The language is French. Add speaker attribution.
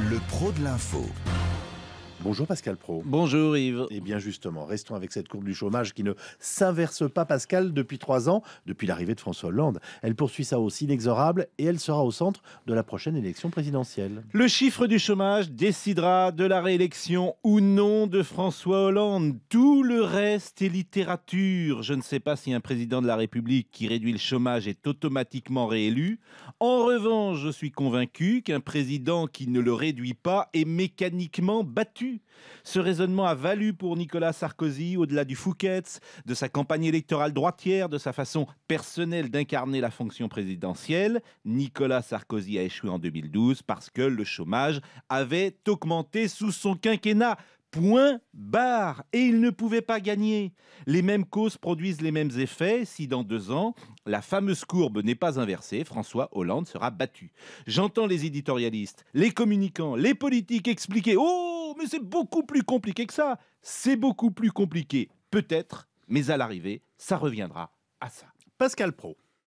Speaker 1: Le pro de l'info.
Speaker 2: Bonjour Pascal Pro.
Speaker 3: Bonjour Yves.
Speaker 2: Et bien justement, restons avec cette courbe du chômage qui ne s'inverse pas, Pascal, depuis trois ans, depuis l'arrivée de François Hollande. Elle poursuit sa hausse inexorable et elle sera au centre de la prochaine élection présidentielle.
Speaker 3: Le chiffre du chômage décidera de la réélection ou non de François Hollande. Tout le reste est littérature. Je ne sais pas si un président de la République qui réduit le chômage est automatiquement réélu. En revanche, je suis convaincu qu'un président qui ne le réduit pas est mécaniquement battu. Ce raisonnement a valu pour Nicolas Sarkozy, au-delà du Fouquet's, de sa campagne électorale droitière, de sa façon personnelle d'incarner la fonction présidentielle. Nicolas Sarkozy a échoué en 2012 parce que le chômage avait augmenté sous son quinquennat. Point barre. Et il ne pouvait pas gagner. Les mêmes causes produisent les mêmes effets. Si dans deux ans, la fameuse courbe n'est pas inversée, François Hollande sera battu. J'entends les éditorialistes, les communicants, les politiques expliquer Oh, mais c'est beaucoup plus compliqué que ça. C'est beaucoup plus compliqué, peut-être, mais à l'arrivée, ça reviendra à ça.
Speaker 2: Pascal Pro.